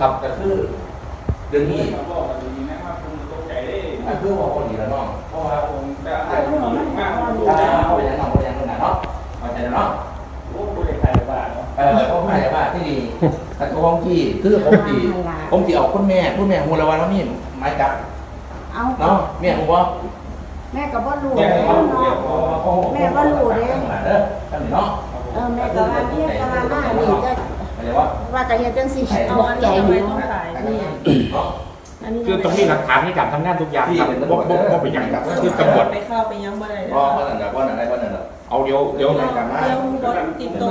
ครับก็คือเรื่องนี้เขาบอกว่าดีนะว่าคุณตกใจได้ก็คือว่าคนดีแล้วเนาะเพราะว่าผมจะอ่านมากดูถ้าแลเอาไปยังเอาไปยังคนไหนเนาะเอาใจเนาะโอ้ผู้ใหญ่ใครบ้างเนาะเออเขาหมายว่าที่ดีแต่ของที่คือผมที่ผมที่เอาคุณแม่คุณแม่ฮู้แล้วว่าแล้วมีไม้จับเอาเนาะแม่ฮู้ว่าแม่ก็บ่รู้แม่เด้เขาเนาะเรียกว่าแม่บ่รู้เด้เด้อจังเนาะเออแม่ก็ว่าเรียกก็ว่ามานี่ก็ หมายว่าว่าก็เฮ็ดจังซี่เอาอันนี้เอาไว้ต้องขายนี่เนาะอันนี้คือต้องมีหลักฐานในการทำงานทุกอย่างพี่ครับเป็นตำรบ่วจบ่บ่เป็นอย่างครับคือตำรวจไปเข้าไปยังบ่ได้เพราะว่านั่นน่ะเพราะนั่นได้เพราะนั่นน่ะเอาเดี๋ยวเดี๋ยวในการมาเดี๋ยวบอสติดตัว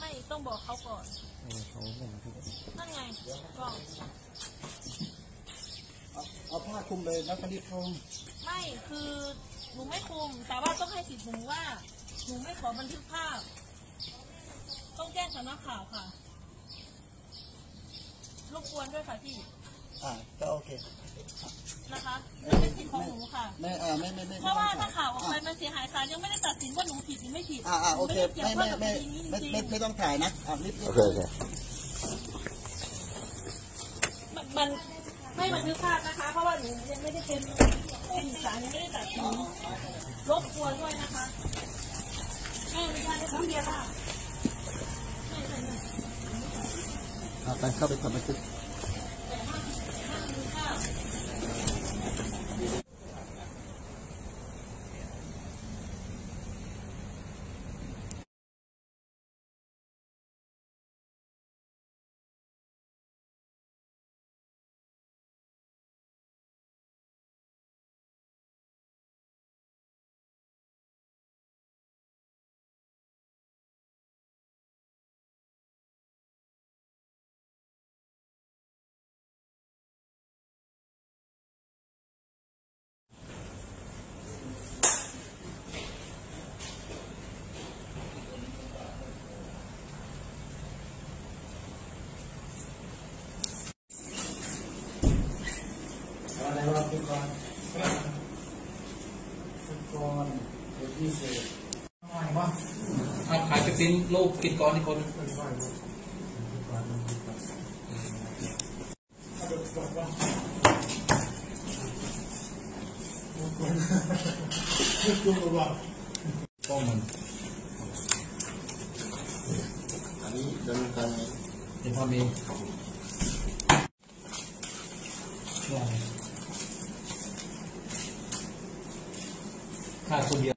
ไม่ต้องบอกเขาก่อนนั่นไงกล่องเอาผ้าคลุมเลยแล้วก็รีบเข้าไม่คือหนูไม่คุมแต่ว่าต้องให้สิทธิ์หนูว่าหนูไม่ขอบันทึกภาพ ต้องแจ้งสำนักข่าวค่ะรบกวนด้วยค่ะพี่ อ่าก็โอเค นะคะมันเป็นสิทธิ์ของหนูค่ะ ไม่อ่าไม่ไม่ไม่เพราะว่าถ้าข่าวออกไปมันเสียหายศาลยังไม่ได้ตัดสินว่าหนูผิดหรือไม่ผิดอ่าอ่าโอเคหนูไม่ไม่ไม่ได้เกี่ยวข้องกับคดีนี้จไม่ไม่ริงไม่ไม่ต้องถ่ายนะอ่ารีบรีบๆมันมันไม่บันทึกภาพนะคะ เพราะว่าหนูยังไม่ได้เป็นผู้ผิดศาลยังไม่ได้ตัดสินรบกวนด้วยนะคะไม่ไม่ใช่ไม่ต้องเรียนค่ะอ่า ไปเข้าไปทำบันทึก อะไรว่าพี่กรพี่ก รเป็นพิเศษไม่ว่าขายไปสิ้นลูกกินก้อนที่คนป้องมันอันนี้ดำเนินการเป็นความดีค่าคน เดียว